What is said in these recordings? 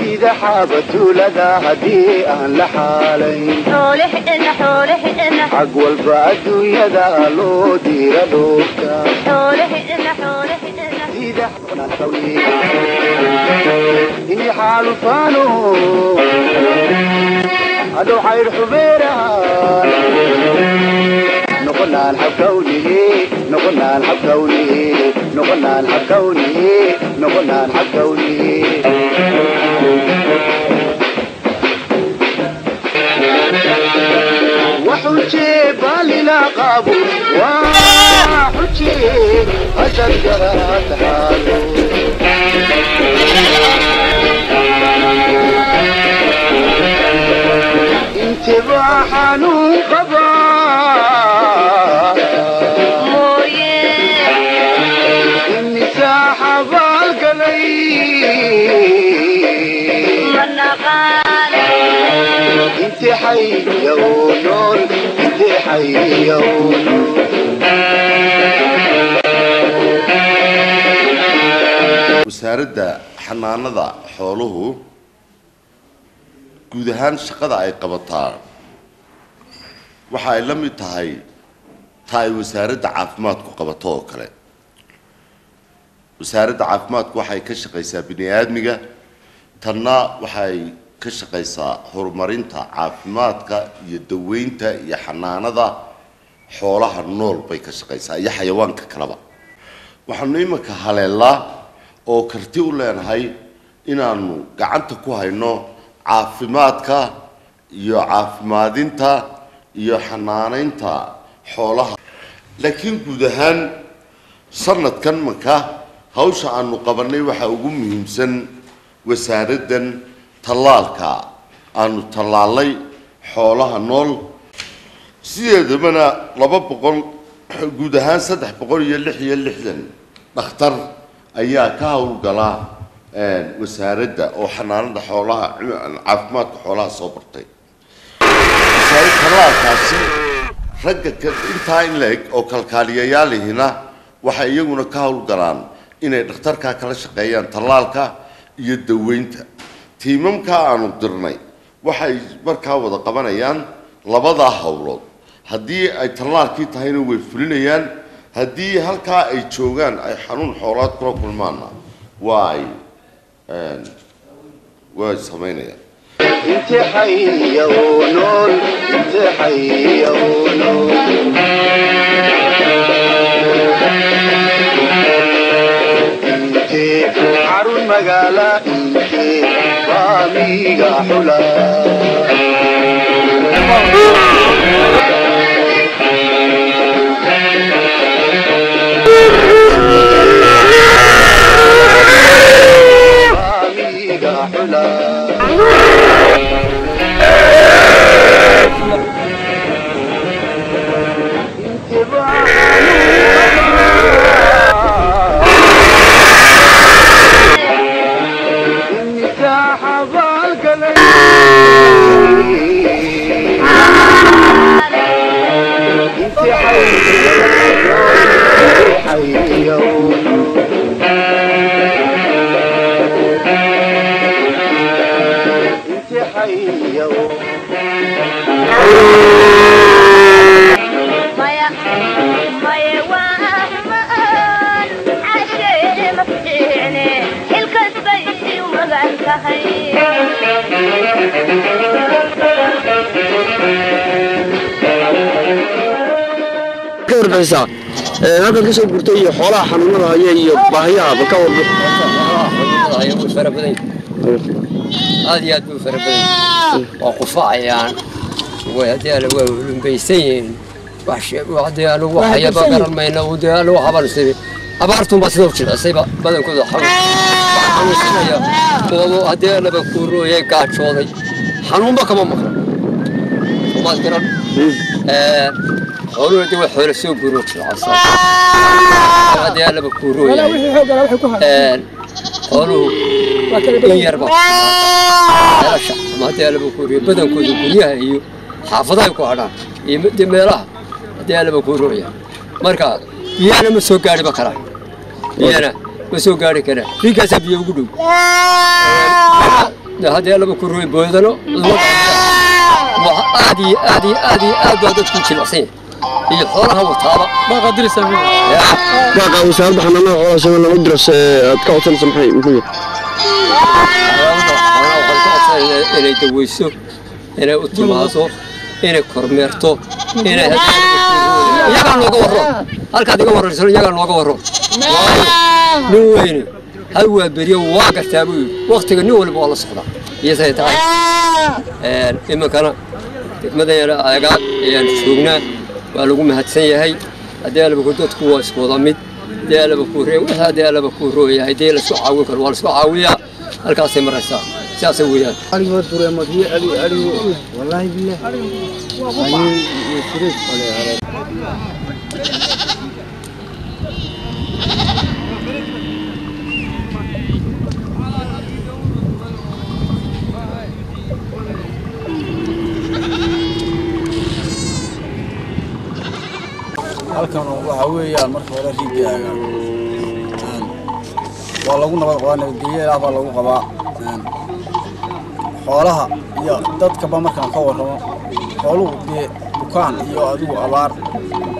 sida xaabatuulada haddii aan la xaalayn xag walba adduunyada loo diira dhoofka sida ini xaalufaano hadhow xayr xubeeraan noqonaan xabkawnihi نغنان حق كوني نغنان حق كوني وحجي بالي لا قابو وحجي أجل قرات حالو. انتباه حنو قبار انت حي يا ونون انت حي يا ونون wasaaradda xanaanada xooluhu guud ahaan shaqada ay qabataa waxa ay la mid tahay ta ay wasaaradda caafimaadku qabato oo kale wasaaradda caafimaadku waxay ka shaqaysaa bini aadmiga tanna waxay ka shaqaysaa horumarinta caafimaadka iyo daweynta iyo xanaanada xoolaha nool bay ka shaqaysaa iyo xayawaanka kaleba. Waxaanu iminka haleelaa oo karti u leenahay inaanu gacanta ku hayno caafimaadka iyo caafimaadinta iyo xanaanaynta xoolaha. Laakiin guud ahaan sanadkan marka hawsha aanu qabanay waxaa ugu muhiimsan wasaaraddan tallaalka aanu tallaalay xoolaha nool. Sideedabana laba boqol guud ahaan saddex boqol iyo lix iyo lixdan dhakhtar ayaa ka howlgala wasaaradda oo xanaanada xoolaha caafimaadka xoolaha soo bartay. Tallaalkaasi ragga intaa in la eg oo kalkaaliyayaalihina waxay iyaguna ka howlgalaan inay dhakhtarkaa kala shaqeeyaan tallaalka iyo daweynta tiimamka aanu dirnay waxay markaa wada qabanayaan labadaa howlood haddii ay talaalkii tahayna way fulinayaan haddii halkaa ay joogaan ay xanuun xoolaad kula kulmaanna waa way samaynayaan. Inti iyo nool inti iyo nool. حلا Warbixisa halkan ka soo gurtay iyo xoolaha xanuunada haya iyo baahiyaha ba ka warbi wuu fara badan yahay. aad iyo aad buu fara badan yahay. waa qufacayaan way haddii alle waa hulumbaysan yihiin. Wax she- wax dee anigu waxayaba garan mayna uu dee anigu habarsay abaartunbaa sida u jilcisayba badankooda xanuun wax xanuunsanaya kuwaba haddii allaba kuurooyay gaajooday. Xanuunba kama maqlo. Somaad garan xooluhu dee waa xoola soo guuro jilcasa haddii allaba kuurooyay xooluhu in yarba meelasha ama haddii alaba kuuriyo badankooda guryaha iyo xaafadahay ku hadhaan. Iyo de meelaha. Haddii alaba kuurooya marka biyahana ma soo gaadhiba karaan biyana ma soo gaari karaan riigaasaa biyo ugu dhow. Haddii laba ku ruy boodano. Aad iyo aad iyo aad iyo aad baa dadku jilicsan yahay iyo xoolaha wataaba baaqa wasaaradda xanaanada xoolaha somaliland u diras aad ka codsanaysa maxay muxuu yahay inay daweyso inay u timaado inay kormeerto inay iyagaa nooga warro. Halkaad iga warraysan iyagaa nooga warro. Waayo nin weyne hal waa beriyo waa gartaa buu yidhi. Waktiga nin walba waa la socdaa. Iyosay tahay. Iminkana degmadan yara agaag ayaan joognaa waa lagu mahadsan yahay. Haddii alaba dadku waa isku wada mid haddii alaba wixii haddii alaba kuu rooyahay haddii la isku caawin karo waa la isku caawiyaa. Halkaasay maraysaa. Sidaasay weeyaan. Halkan waxaa weeyaan marka hore riigaaga. Waa lagu nabad qabaa nabadgelyadaa baa lagu qabaa. Xoolaha iyo dadkaba markaan ka warramo xooluhu dee bukaan iyo adigu abaar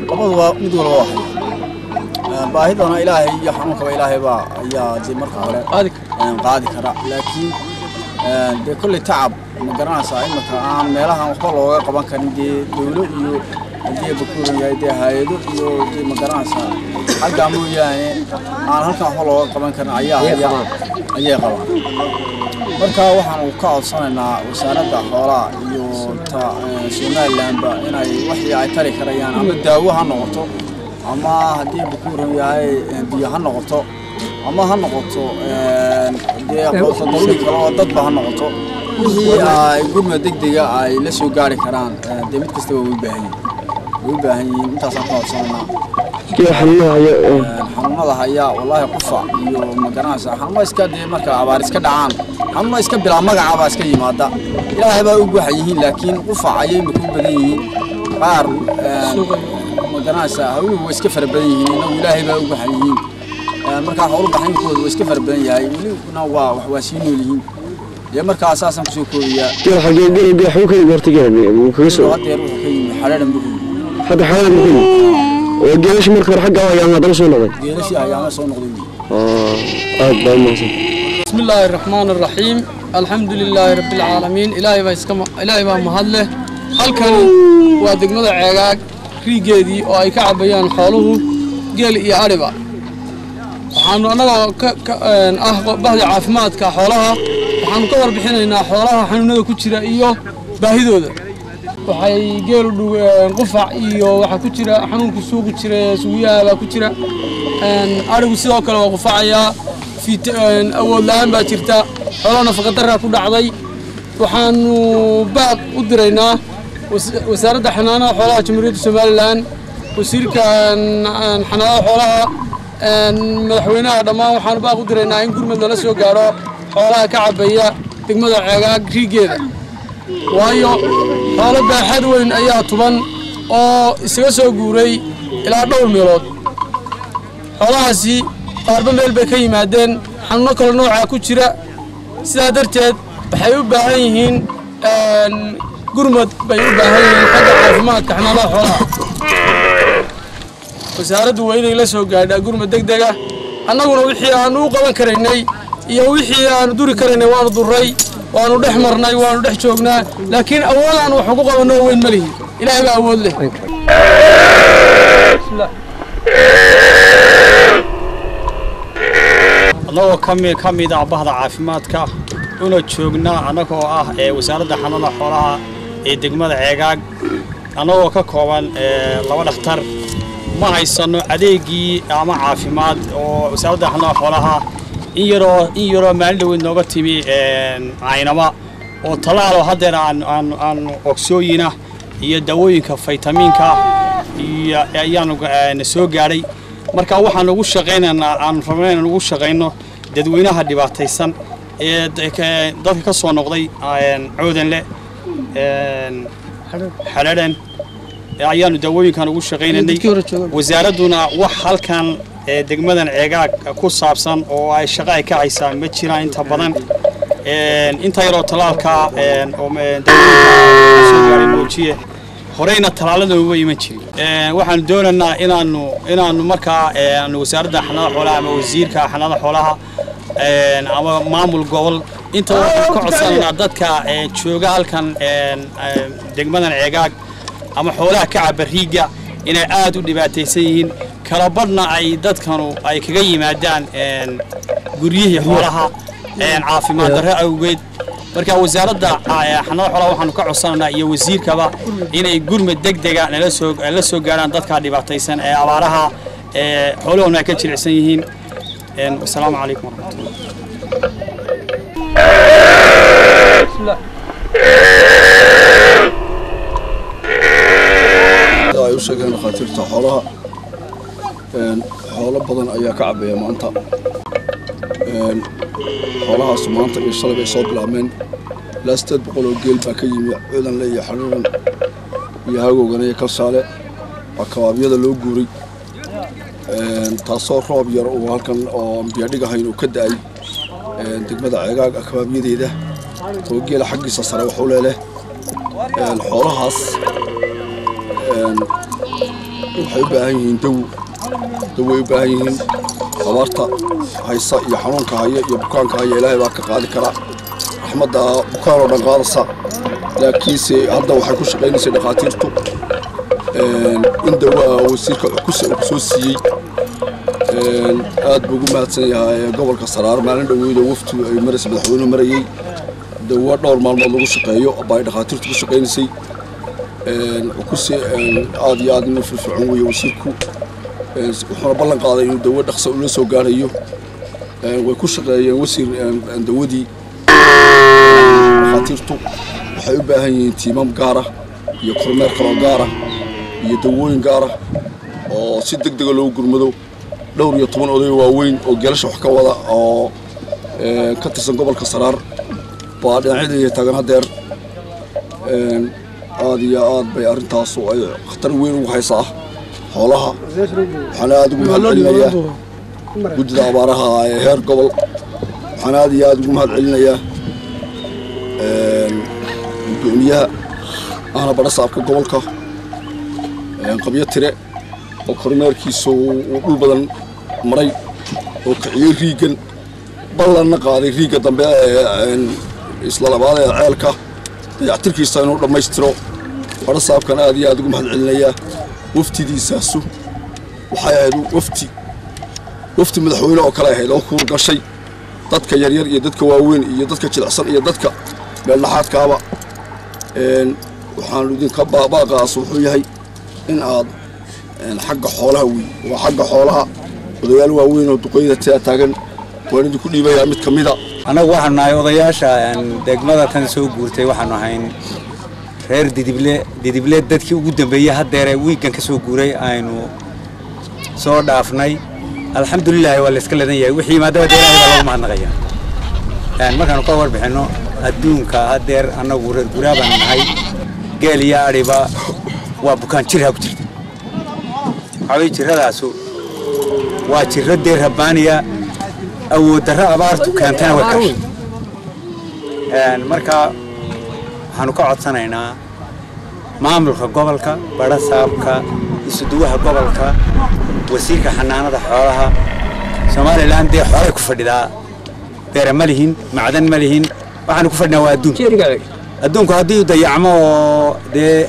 labaduba mid walba waa haya baahidana ilaahay iyo xanuunkaba ilaahay baa ayaa dee marka hore qaadi kara. laakiin dee kolley tacab ma garanaysaa iminka aan meelahan waxba looga qaban karin dee dawlo iyo haddii bakuuran yahay dee hay'ado iyo dee ma garanaysaa xaggaa mooyaane aan halkan waxba looga qaban karin ayaa haya ayay qabaan marka waxaanu ka codsanaynaa wasaaradda xoolaha iyo ta somalilandba inay wixii ay tari karayaan. Ama daawo ha noqoto ama haddii bakuuran yahay biyo ha noqoto ama ha noqoto dee qoota daruuri kale oo dadba ha noqoto wixii ay gurma degdega ay la soo gaari karaan dee mid kastaba way u baahan yihiin way u baahan yihiin intaasaan ka codsanaynaa kii xanuunaha haya xanuunada haya wallaahi qufac iyo ma garanaysaa xanuuno iska dee marka abaar iska dhacaan. Xanuuno iska bilaa magacabaa iska yimaada. Ilaahay baa ugu waxan yihiin laakiin qufac ayay imika u badan yihiin. Qaar ma garanaysaa hawluhu way iska fara badan yihiin inagu ilaahay baa ugu waxan yihiin. Markaa xoolu baxninkooda waa iska fara badan yahay. Welina waa wax waa sii nool yihiin. Dee markaa saasaan ku soo koobayaa geel xagee geel geel xuu ka yimi horta geel wuu kaga soo hadeer wuxuu ka yimi xadhaadhan buu saddexaad muhiim. Degmada ceegaag riigeedii oo ay ka cabayaan xooluhu geel iyo baahidooda waxay geelu qufac iyo waxaa ku jira xanuunka suuqu jira suuyaha baa ku jira. Arigu sidoo kale waa qufacayaa. Awood la'aan baa jirta. Xoolo nafaqadaraa ku dhacday. Waxaanu baaq u diraynaa was- wasaaradda xanaanada xoolaha jamhuuriyadda somalilan. Wasiirka xanaanada xoolaha madaxweynaha dhammaan waxaanu baaq u diraynaa in gurmud lala soo gaaro xoolaha ka cabaya degmada ceegaag riigeeda waayo xoolo baaxad weyn ayaa tuban oo isaga soo guuray ilaa dhowr meelood. Xoolahaasi qaarba meel bay ka yimaadeen xanuuno kale noocaa ku jira. Sidaa darteed waxay u baahan yihiin gurmad bay u baahan yihiin xagga caafimaadka xanaanada xoolaha. Wasaaraddu waa inay la soo gaadhaa gurmad deg dega annaguna wixii aanu u qaban karaynay iyo wixii aanu duri karaynay waanu duray waanu dhex marnay waanu dhex joognaa laakiin awoodaan wax ugu qabanno weyn ma lihi. Ilaahay baa awood leh. Annagoo kami ka mid ah bahda caafimaadka. Una joogna annagoo ah ee wasaaradda xanaanada xoolaha ee degmada ceegaag. Annagoo ka kooban laba dhakhtar. Ma haysanno adeegii ama caafimaad oo wasaaradda xanaanada xoolaha in yaroo in yaroo maalin dhaweyd nooga timi caynama oo tallaalo haddeer aan ogsooyina iyo dawooyinka faytamiinka ayaanu soo gaadhay marka waxaan ugu shaqaynaynaa aan rabnay inaan ugu shaqayno dadweynaha dhibaataysan ee da- ka- dadka ka soo noqday coodanle xadhaadhan ayaanu dawooyinkan ugu shaqaynaynay wasaaradduna wax halkan ee degmadan ceegaag ku saabsan oo ay shaqo ay ka haysaa ma jiraan inta badan. Inta yaroo talaalka moojiye horeyna talaalada uma iman jirin waxaanu doonaynaa inaanu inaanu markaa wasaaradda xanaada xoolaha ama wasiirka xanaada xoolaha ama maamul gobol inta waxaan ka codsanaynaa dadka jooga halkan degmadan ceegaag ama xoolaha ka caba riigga inay aad u dhibaataysan yihiin kala badhna ay dadkanu ay kaga yimaadaan guryihii xoolaha caafimaad darro awgeed. Marka wasaaradda xanada xoolaha waxaanu ka codsanaynaa iyo wasiirkaba inay gurmad degdega la soo gaaraan dadka dhibaataysan ee abaaraha xoolahuna ay ka jilicsan yihiin. Wasalaamu calaykum waraxmatullah ay u sheegeen dhakhaatiirta xoolaha xoolo badan ayaa ka cabaya maanta. Xoolahaas maanta iyo shalay bay soo bilaabmeen. Ilaa sideed boqol oo geel baa ka yimi cudanle iyo xariiran iyo hagowgana iyo kalshaale waa kabaabyada loo guuray. Taasoo roob yar uu halkan oo biyadhig ahayn uu ka da'ay. Degmada ceegaag kabaabyadeeda oo geela xaggiisa sare waxu leeleh. Xoolahaas waxay u baahan yihiin daw daway u baahan yihiin abaarta haysa iyo xanuunka haya iyo bukaanka haya ilaahay baa ka qaadi kara. Raxmadda bukaan oo dhan qaadasa. Laakiinse hadda waxay ku shaqaynaysay dhakhaatiirtu. In dawaa wasiirka ku soo siiyey. Aad buu ugu mahadsan yahay gobolka saraar maalin dhoweyda waftu ay maraysa madaxweynuhu marayey dawa dhowr maalmood lagu shaqeeyo baa dhakhaatiirtu ku shaqaynaysay. Kuse aad iyo aad inuu firfircoon weeye wasiirku wuxuuna ballan qaaday inuu dawo dhaqsa ula soo gaarayo way ku shaqeeyeen wasiir dawadii. Dhakhaatiirtu waxay u baahan yihiin tiimam gaara iyo kormeer kaloo gaara iyo dawooyin gaara oo si deg dega loogu gurmado dhowr iyo toban oday waaweyn oo geelasha wax ka wada oo ka tirsan gobolka saraar baa dhinacyadii taagan hadeer aad iyo aad bay arrintaasu ay khatar weyn ugu haysaa xoolaha. Waxaana aad ugu mahad celinayaa guddida abaaraha ee heer gobol. Waxaana aad iyo aad ugu mahad celinayaa gudoomiyaha ahna badhasaabka gobolka. Qabyo tire oo kormeerkiisu uu dhul badan maray oo kiciyey riiggan ballanna qaaday riigga dambe isla labaad ee ceelka. Dayactirkiisa inuu dhammaystiro. Badhasaabkan aad iyo aad ugu mahad celinayaa waftidiisaasu waxay ahayd wafti wafti madaxweyne oo kale ahayd oo kuur gashay dadka yaryar iyo dadka waaweyn iyo dadka jilicsan iyo dadka meeldhaxaadkaaba waxaanu idinka baaqaas wuxuu yahay in aad xagga xoolaha wey waa xagga xoolaha odayaal waaweyn oo duqeyda taa taagan waan idinku dhiibayaa mid ka mida annagu waxaanu nahay odayaasha degmada tan soo guurtay waxaanu ahayn reer didible didible dadkii ugu dambeeyey haddeere wiiggan ka soo guuray aynu soo dhaafnay. Alxamdulilaahi waa layska ledan yahay. Wixii maadaama dee ilaahay baa loogu mahadnaqaya markaanu ka warbixinno adduunka haddeer annagu reer guuraa baanu nahay. Geel iyo adhiba waa bukaan jirha ku jirta waxaaway jirradaasu waa jirro dee rabbaaniya awooddarro abaartu keentana kash marka waxaanu ka codsanaynaa maamulka gobolka badhasaabka isuduwaha gobolka wasiirka xanaanada xoolaha somalilan dee xoolay ku fadhidaa. Beera ma lihin macdan ma lihin waxaanu ku fadhinaa waa adduun. Adduunku haddii u dayacmo oo dee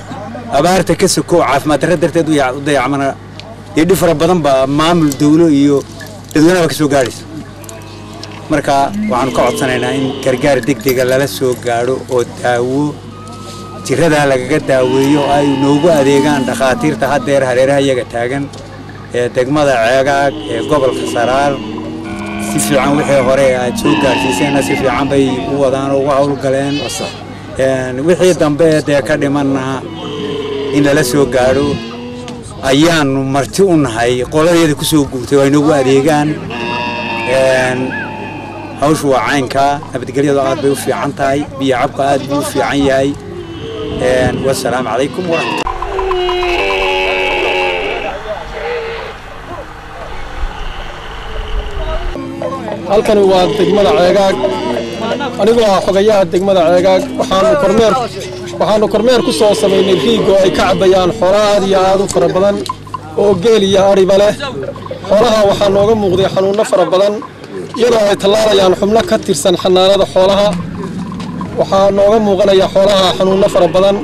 abaarta ka soko caafimaad darra darteed u dayacmana dee dhib fara badan baa maamul dawlo iyo dadweynaba ka soo gaadhaysa marka waxaanu ka codsanaynaa in gargaar degdega lala soo gaadho oo daawo jiradaa lagaga daaweeyo oo ay noogu adeegaan dhakhaatiirta haddeer hareeraha iyaga taagan ee degmada ceegaag ee gobolka saraar si fiican wixii hore aad soo gaadhsiiseenna si fiican bay u wadaan oo ugu hawlgaleen. Wixii dambe dee ka dhimanna in lala soo gaadho ayaanu marti u nahay. Qoladeeda ku soo guurtay oo ay adeegaan hawshu waa caynkaa nabadgelyadu aad bay u fiican tahay biyo cabka aad buu u fiican yahay. Wasalaamu calaykum waraxmat halkani waa degmada ceegaag. Anigoo ah xogayaha degmada ceegaag. Waxaanu kormeer ku soo samaynay riigo ay ka cabbayaan xoolo aad iyo aad u fara badan oo geel iyo adhiba leh. Xoolaha waxaa nooga muuqday xanuunno fara badan iyadoo ay tallaalayaan xubno ka tirsan xanaanada xoolaha waxaa nooga muuqanaya xoolaha xanuunno fara badan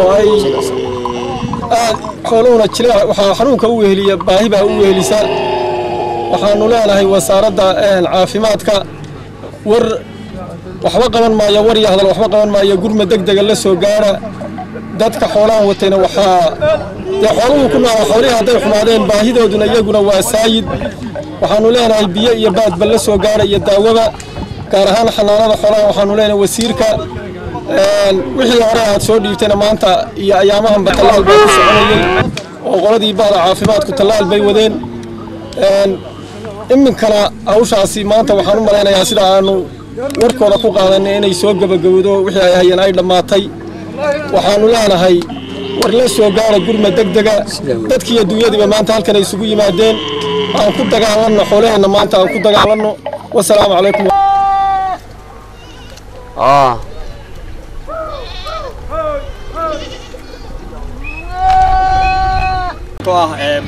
oo ay aad xooluhuna jila waxaa xanuunka u weheliya baahi baa u wehelisa. Waxaanu leenahay wasaaradda caafimaadka. War waxba qaban maayo war iyo hadal waxba qaban maayo gurma deg dega la soo gaara dadka xoolahan watayna waxaa dee xooluhu ku nool xoolihii hadday xumaadeen baahidooduna iyaguna waa saayid waxaanu leenahay biyo iyo baadba la soo gaara iyo daawaba gaar ahaan xanaanada xoolaha. Waxaanu leenahay wasiirka wixii hore aad soo dhiibtayna maanta iyo ayaamahanba tallaal baa ku soconayay oo qoladii bahda caafimaadku tallaal bay wadeen. Iminkana hawshaasi maanta waxaan u malaynayaa sida aanu warkooda ku qaadanay inay soo gebagabowdo wixii ay hayeen ay dhammaatay. Waxaanu leenahay war la soo gaara gurma deg dega dadkiiyo dunyadiiba maanta halkan ay isugu yimaadeen aan ku dagaalanno xoolaheenna maanta aan ku dagaalanno wasalaamu calaykum. Ah.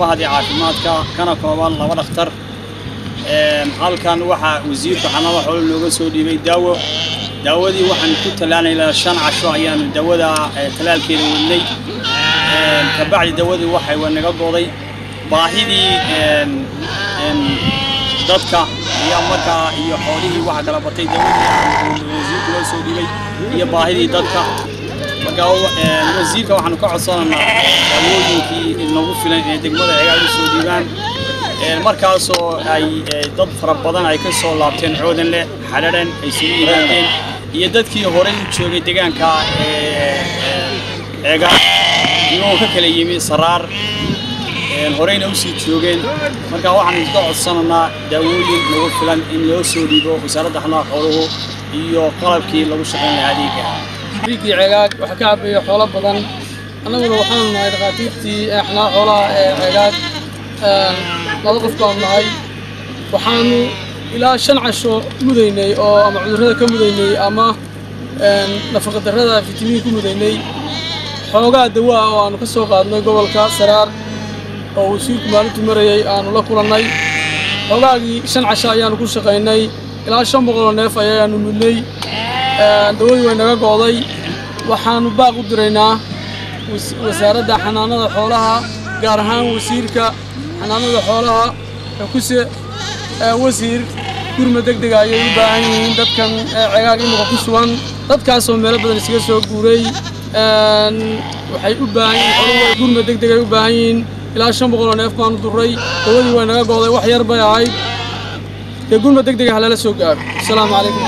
Bahdii caafimaadka kana kooban laba dhakhtar. Halkan waxaa wasiirka xanaanada xoolo looga soo dhiibay daawo. Daawadii waxaan ku tallaalaynaa shan casho ayaanu daawada tallaalkeeda wadnay. Kabacdi daawadii waxay naga gooday baahidii dadka iyo markaa iyo xoolihii waxa kala batay daawadii wasiirka loo soo dhiibay iyo baahidii dadka. Marka wasiirka waxaanu ka codsanaynaa daawooyinkii nagu filan ee degmada ceegaag u soo dhiibaan markaasoo ay dad fara badan ay ka soo laabteen coodan leh xadharan ay soo yimaadeen iyo dadkii horey u joogay deegaanka ceegaag iyagoo ka kala yimi saraar horeyna u sii joogeen marka waxaanu ka codsanaynaa daawooyin nagu filan in loo soo dhiibo wasaaradda xanaha xooluhu iyo qalabkii lagu shaqayn lahaa adeega riigii ceegaag waxaa ka cabaya xoolo badan annaguna waxaanu nahay dhakhaatiirtii xanaa xoolaha ee ceegaag laba qof baanu nahay waxaanu ilaa shan casho mudaynay oo ama cudurrada ka mudaynay ama nafaqadarrada fitamiin ku mudaynay xoogaa dawaa oo aanu ka soo qaadnay gobolka saraar oo wasiirku maalintu marayay aanu la kulannay. Xoogaagii shan casho ayaanu ku shaqaynay. Ilaa shan boqoloo neef ayaanu mudnay dawadii way naga gooday. Waxaanu baaq u diraynaa wasaaradda xanaanada xoolaha gaar ahaan wasiirka xanaanada xoolaha. Kuse wasiir gurma deg dega ayay u baahan yihiin dadkan cegaag imika ku sugan. Dadkaasoo meelo badan iskaga soo guuray. Waxay u baahan yihiin gurma deg ay u baahan yihiin ilaa shan boqoloo neef baanu duray dawadii way naga gooday wax yar bay ahayd. Dee gurma deg dega halala soo gaaro. Asalaamu calaykum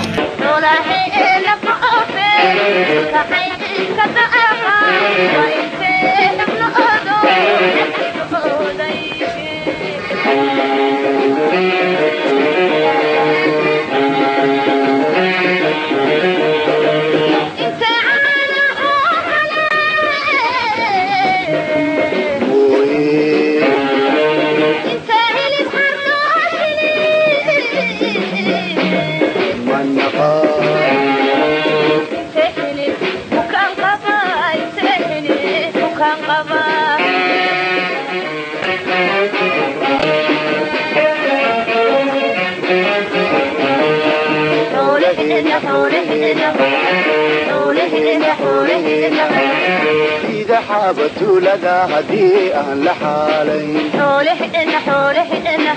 sida xaabatuulada haddii aan la xaalayn.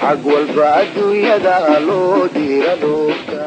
Xag walba adduunyada loo diira dhoofka